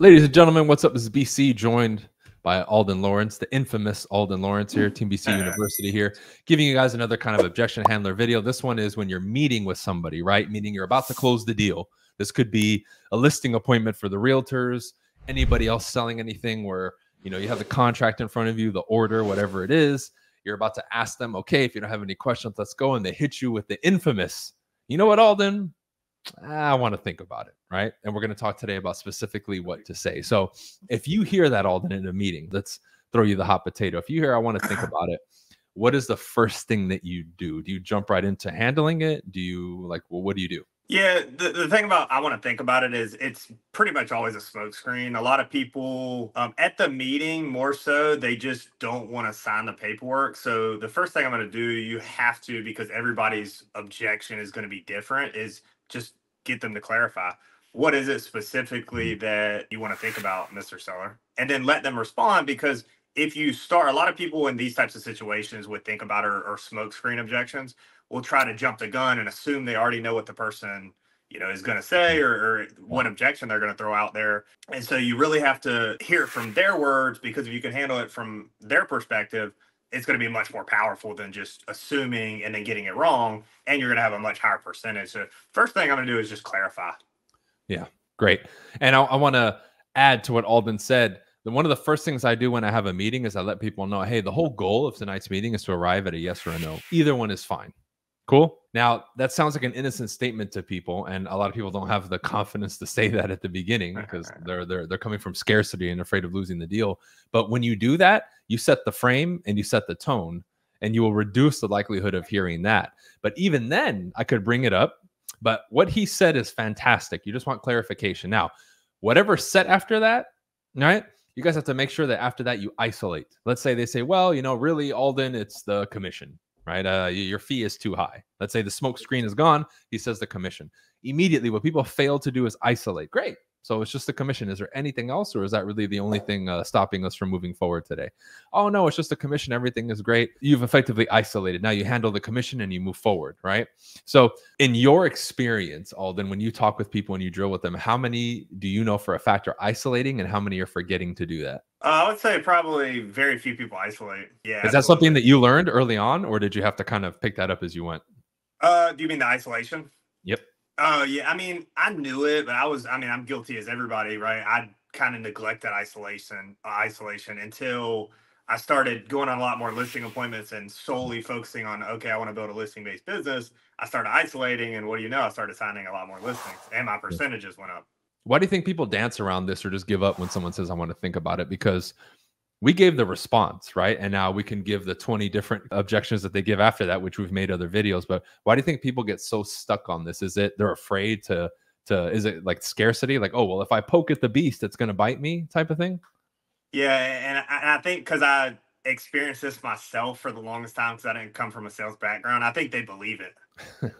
Ladies and gentlemen, what's up? This is BC joined by Alden Lawrence, the infamous Alden Lawrence here, Team BC University here, giving you guys another kind of objection handler video. This one is when you're meeting with somebody, right? Meaning you're about to close the deal. This could be a listing appointment for the realtors, anybody else selling anything where you know you have the contract in front of you, the order, whatever it is. You're about to ask them, okay, if you don't have any questions, let's go. And they hit you with the infamous, you know what, Alden? I want to think about it, right? And we're going to talk today about specifically what to say. So if you hear that Alden in a meeting, let's throw you the hot potato. If you hear I want to think about it, what is the first thing that you do? Do you jump right into handling it? Do you like well, what do you do? Yeah, the, the thing about I want to think about it is it's pretty much always a smokescreen. A lot of people um, at the meeting, more so, they just don't want to sign the paperwork. So the first thing I'm going to do, you have to because everybody's objection is going to be different. Is just get them to clarify what is it specifically mm-hmm. that you want to think about, Mr. Seller, and then let them respond because if you start, a lot of people in these types of situations would think about or, or smoke screen objections will try to jump the gun and assume they already know what the person you know is going to say or, or, what objection they're going to throw out there and so you really have to hear it from their words because if you can handle it from their perspective it's going to be much more powerful than just assuming and then getting it wrong and you're going to have a much higher percentage. So first thing i'm going to do is just clarify. Yeah great. And i, I want to add to what alden said one of the first things i do when i have a meeting is i let people know hey the whole goal of tonight's meeting is to arrive at a yes or a no. Either one is fine cool now that sounds like an innocent statement to people and a lot of people don't have the confidence to say that at the beginning because they're they're they're coming from scarcity and afraid of losing the deal but when you do that you set the frame and you set the tone and you will reduce the likelihood of hearing that. But even then, I could bring it up. But what he said is fantastic. You just want clarification. Now, whatever set after that, right? You guys have to make sure that after that you isolate. Let's say they say, well, you know, really, Alden, it's the commission, right? Uh, your fee is too high. Let's say the smoke screen is gone. He says the commission. Immediately, what people fail to do is isolate. Great. So it's just the commission. Is there anything else, or is that really the only thing uh, stopping us from moving forward today? Oh no, it's just the commission. Everything is great. You've effectively isolated. Now you handle the commission and you move forward, right? So in your experience, Alden, when you talk with people and you drill with them, how many do you know for a fact are isolating, and how many are forgetting to do that? Uh, I would say probably very few people isolate. Yeah. Is that something that you learned early on, or did you have to kind of pick that up as you went? Uh, do you mean the isolation? Yep. Oh yeah, I mean, I knew it, but I was, I mean, I'm guilty as everybody, right? I kind of neglected isolation, uh, isolation until I started going on a lot more listing appointments and solely focusing on, okay, I want to build a listing based business. I started isolating, and what do you know? I started signing a lot more listings, and my percentages went up. Why do you think people dance around this or just give up when someone says, "I want to think about it"? Because we gave the response, right? And now we can give the 20 different objections that they give after that, which we've made other videos. But why do you think people get so stuck on this? Is it they're afraid to to is it like scarcity? Like, oh well, if I poke at the beast, it's gonna bite me type of thing? Yeah, and I, and I think because I experienced this myself for the longest time because I didn't come from a sales background, I think they believe it.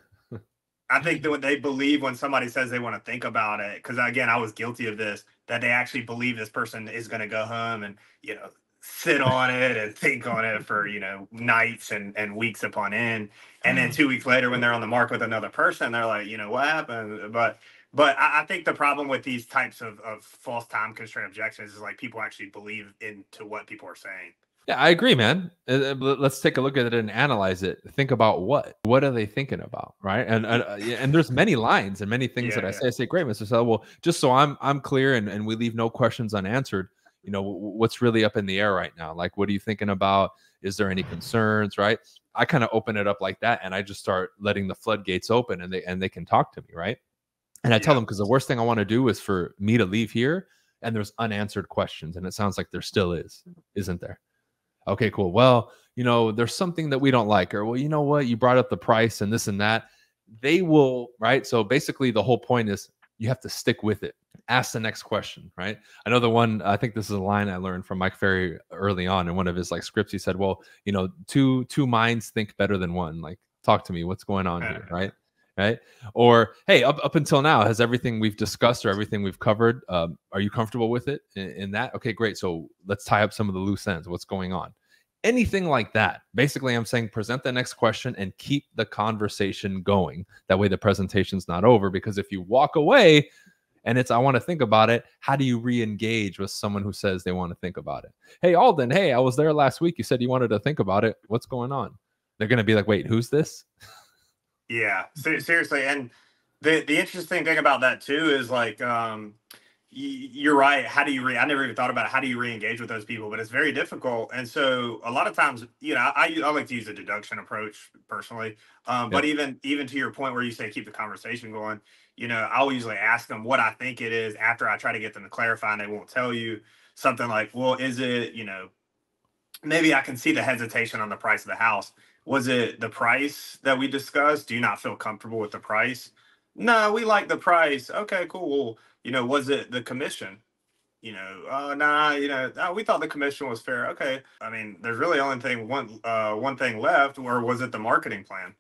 I think that they believe when somebody says they want to think about it, because again, I was guilty of this, that they actually believe this person is going to go home and, you know, sit on it and think on it for, you know, nights and, and weeks upon end. And then mm. two weeks later, when they're on the market with another person, they're like, you know, what happened? But, but I, I think the problem with these types of, of false time constraint objections is like people actually believe into what people are saying. Yeah, I agree, man. Uh, uh, let's take a look at it and analyze it. Think about what what are they thinking about, right? And and, uh, and there's many lines and many things yeah, that I say. I say, great, Mr. Sell. Well, just so I'm I'm clear and and we leave no questions unanswered. You know, what's really up in the air right now? Like, what are you thinking about? Is there any concerns? Right? I kind of open it up like that, and I just start letting the floodgates open, and they and they can talk to me, right? And I yeah. tell them because the worst thing I want to do is for me to leave here and there's unanswered questions, and it sounds like there still is, isn't there? Okay, cool. Well, you know, there's something that we don't like, or well, you know what, you brought up the price and this and that. They will, right? So basically, the whole point is you have to stick with it. Ask the next question, right? Another one. I think this is a line I learned from Mike Ferry early on in one of his like scripts. He said, "Well, you know, two two minds think better than one. Like, talk to me. What's going on here, right?" right? Or hey, up up until now, has everything we've discussed or everything we've covered? Um, are you comfortable with it in, in, that? Okay, great. So let's tie up some of the loose ends. What's going on? Anything like that. Basically, I'm saying present the next question and keep the conversation going. That way, the presentation's not over. Because if you walk away And it's I want to think about it. How do you re-engage with someone who says they want to think about it? Hey, Alden, hey, I was there last week. You said you wanted to think about it. What's going on? They're gonna be like, wait, who's this? Yeah, seriously. And the the interesting thing about that too is like um you're right. How do you re? I never even thought about it. How do you re-engage with those people? But it's very difficult. And so a lot of times, you know, I, I like to use a deduction approach personally. Um. But even even to your point where you say keep the conversation going, you know, I'll usually ask them what I think it is after I try to get them to clarify, and they won't tell you something like, well, is it, you know, maybe I can see the hesitation on the price of the house. Was it the price that we discussed? Do you not feel comfortable with the price? No, we like the price. Okay, cool. Well, you know, was it the commission? You know, uh, nah, you know, oh, we thought the commission was fair. Okay, I mean, there's really only thing one uh, one thing left, or was it the marketing plan?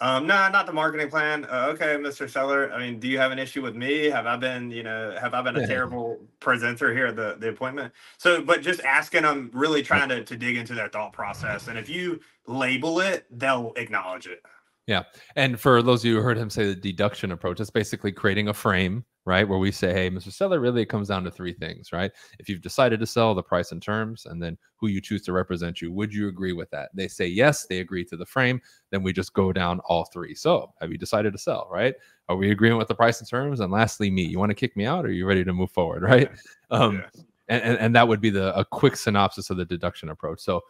Um, no, not the marketing plan. Uh, okay, Mr. Seller. I mean, do you have an issue with me? Have I been, you know, have I been a terrible presenter here at the, the appointment? So, but just asking them, really trying to, to dig into their thought process. And if you label it, they'll acknowledge it. Yeah. And for those of you who heard him say the deduction approach, it's basically creating a frame, right? Where we say, hey, Mr. Seller, really it comes down to three things, right? If you've decided to sell, the price and terms, and then who you choose to represent you, would you agree with that? They say yes, they agree to the frame, then we just go down all three. So have you decided to sell, right? Are we agreeing with the price and terms? And lastly, me, you want to kick me out or are you ready to move forward, right? Um, yeah and, and, and that would be the a quick synopsis of the deduction approach. So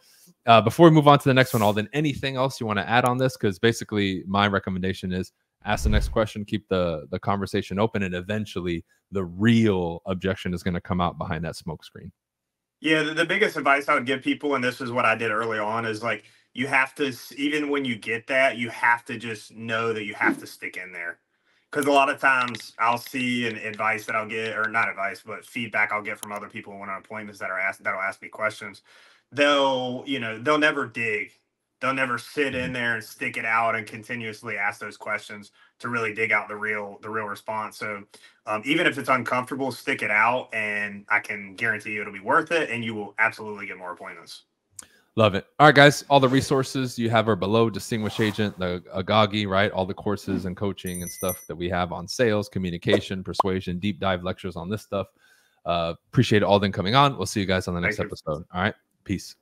uh, before we move on to the next one, Alden, anything else you want to add on this? Because basically, my recommendation is ask the next question, keep the the conversation open, and eventually the real objection is going to come out behind that smoke screen. Yeah, the, the biggest advice I would give people, and this is what I did early on, is like you have to even when you get that, you have to just know that you have to stick in there because a lot of times I'll see an advice that I'll get, or not advice, but feedback I'll get from other people when on appointments that are asked that'll ask me questions. They'll, you know, they'll never dig. They'll never sit in mm-hmm. there and stick it out and continuously ask those questions to really dig out the real the real response. So um, even if it's uncomfortable, stick it out, and I can guarantee you it'll be worth it, and you will absolutely get more appointments. Love it. All right, guys. All the resources you have are below. Distinguished Agent, the Agoge, right? All the courses and coaching and stuff that we have on sales, communication, persuasion, deep dive lectures on this stuff. Uh, appreciate them coming on. We'll see you guys on the next episode. All right. Peace.